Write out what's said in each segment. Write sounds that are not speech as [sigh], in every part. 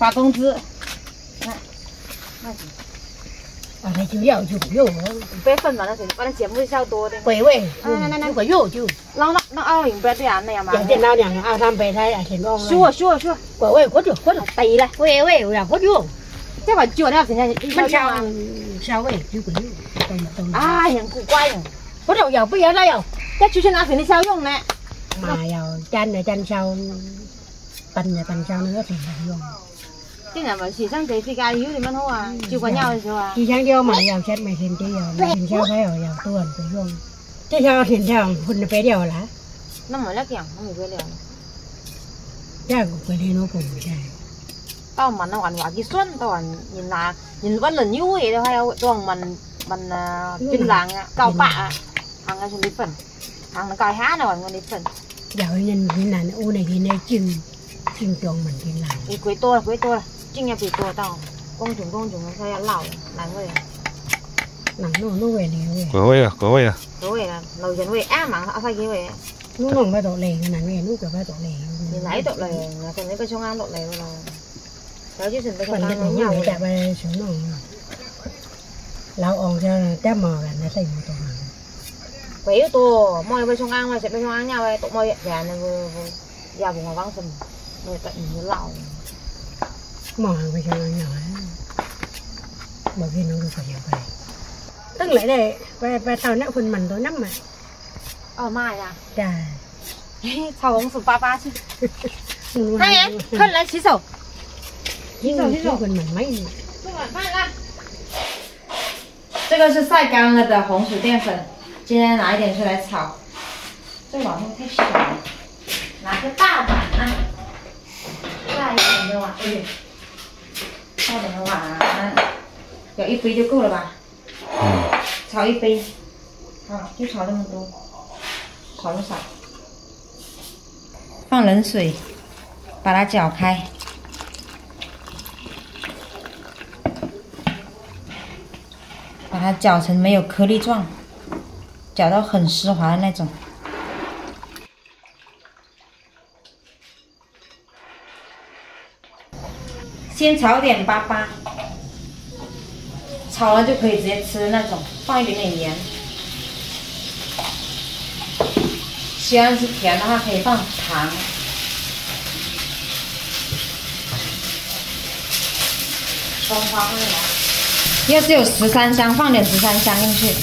发工资。那那行。啊，那就要就不用，备份嘛，那是，反正节目是要多的。贵贵，那那那个肉就，那那那二零八对啊，那样嘛。两件老两二三百台啊，挺高。说说说，贵贵，我就我就低了，贵贵，我呀我就，这把脚那现在一条啊，少贵就贵，都都。哎呀，古怪呀，我就要不要那要，这就是那肯定是要用的。mà giàu chanh là chanh sau bánh là bánh sau nữa thì dùng thế là mà chỉ sang thế thì cái hiếu thì mất hô à? Ừ, Chịu quá dạ. nhau rồi à? Chỉ sang điều mà dòng chết mày thiền tiêu dòng thiền sao phải ở dòng tuần phải không? Thế sao thiền sao hụt nó phải điều là? Nó mới lắc dòng nó mới quên điều cha cũng quên đi nó cũng cha tao mà nó hoàn hóa cái xuân tao hoàn nhìn là nhìn vẫn là như vậy đâu hay đâu. Tuần mình à, ừ. mình trên làng cao bạ hàng ngày xuống đi phần. Hàng nó cài há nào còn đi phần. Giờ nhìn cái này u này cái này chừng chừng tuần mình trên làng cuối tôi cuối tôi. 今日被多到，公众公众佢一鬧，難佢，難都都會嚟嘅。嗰位啊，嗰位啊。嗰位啊，劉仁偉啱埋阿輝幾位啊？nó nồng cái độ lì cái này nó kiểu cái độ lì thì lấy độ lì là còn lấy cái trong ăn độ lì rồi đó chứ xin cái ăn nhau đẹp về xuống nồng lão ông ra cái mờ là nó xây một tổ hàng quấy tổ mọi bên trong ăn mà sẽ bên trong ăn nhau vậy tụi mọi dạ này vừa vừa dạ vùng mà vắng sầm người tận người lão mò bây giờ nhỏ bởi vì nó được phải nhiều về tức lại đây về về sau nó phần mình tối lắm mà ở mai à? Dạ. [laughs] Sau ông sụp ba ba chứ? Hai em khăn lên xí sổ xí sổ xí sổ phần mình mấy 这个是晒干了的红薯淀粉，今天拿一点出来炒。这网络太小了，拿个大碗啊，大一点的碗。哎大一点的碗，有一杯就够了吧？嗯，炒一杯，啊，就炒这么多，炒多少？放冷水，把它搅开。把它搅成没有颗粒状，搅到很湿滑的那种。先炒点粑粑，炒了就可以直接吃那种，放一点点盐。喜欢吃甜的话可以放糖。双花会来。要是有十三香，放点十三香进去。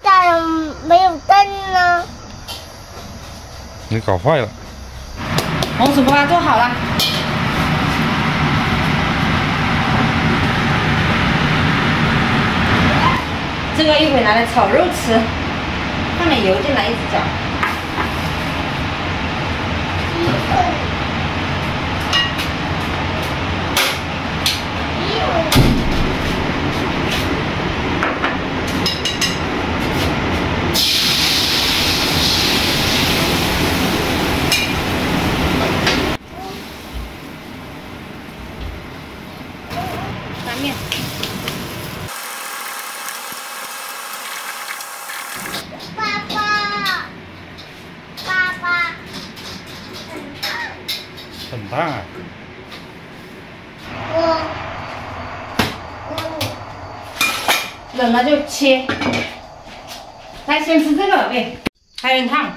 大人没有灯呢。搞坏了。红薯粑粑做好了，这个一会拿来炒肉吃，放点油进来一直搅。很大啊。我冷了就切。来，先吃这个，喂，还有点烫。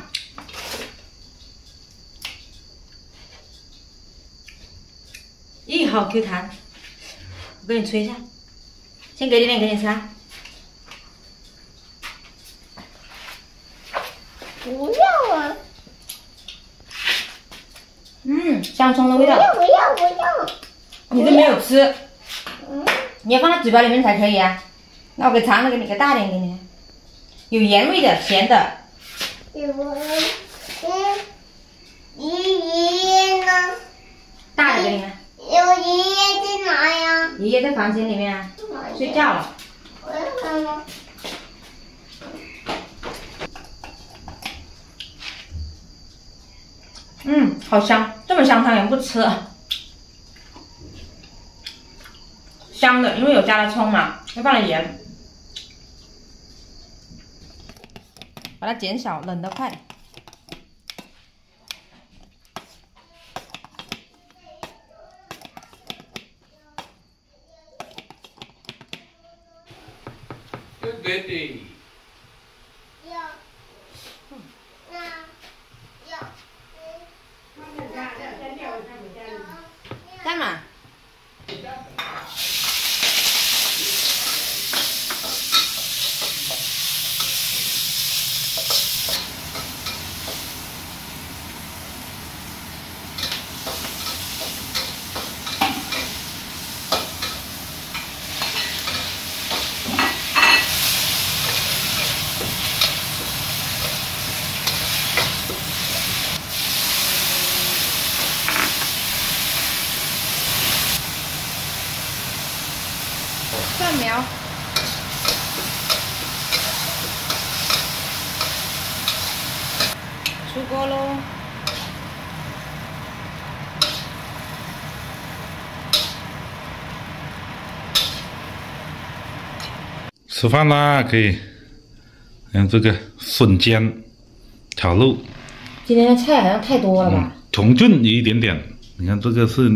咦，好 Q 弹，我给你吹一下，先给点点给你吃啊。不要啊！嗯，香葱的味道，不要不要不要！你都没有吃，嗯，你要放在嘴巴里面才可以啊。那我给尝了给你，个大点给你，有盐味的，咸的，有嗯，爷爷呢？大的给你看。有爷爷在哪呀爷爷在房间里面啊，睡觉了。我要。嗯，好香，这么香汤圆不吃。香的，因为有加了葱嘛，还放了盐。把它减小，冷得快。那要。干嘛？蒜苗。出锅喽！吃饭啦，可以。看这个笋尖炒肉，今天的菜好像太多了嗯吧？，重俊有一点点。你看这个是，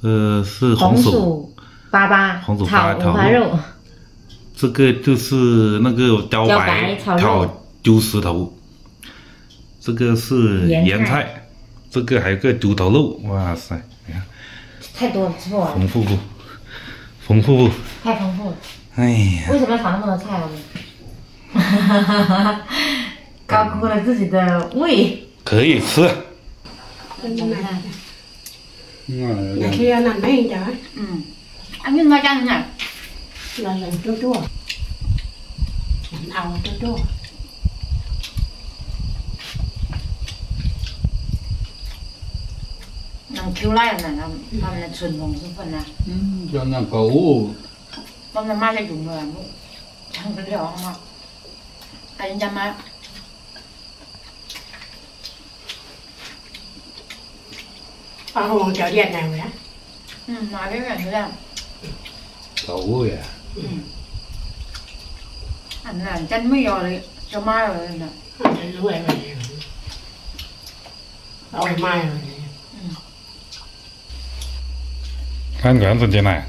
呃，是红薯，薯粑粑，红薯粑炒粑五花肉，这个就是那个茭茭白炒猪石头，这个是盐菜菜，这个还有个猪头肉，哇塞，你看太多了，吃不完，丰富不？丰富不？太丰富了。哎呀，为什么要炒那么多菜？啊？哈哈哈高估了自己的胃。可以吃。真的吗嗯那去那没的，嗯，ăn nhưng mà chăng nè 那人多多，熬多多。Kêu lai là nằm nằm là sườn vùng xuống phần nào. Cho nó cũ con là mai cho dùng người mua chẳng có điều không ạ? Anh chăm mai Con hồ chợ điện nào vậy? ừ nói với bạn thế nào? Cũ vậy anh là chân mới giờ đấy cho mai rồi nè. Ôi mai rồi. 看这样子的来。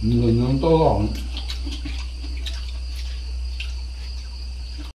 那能能找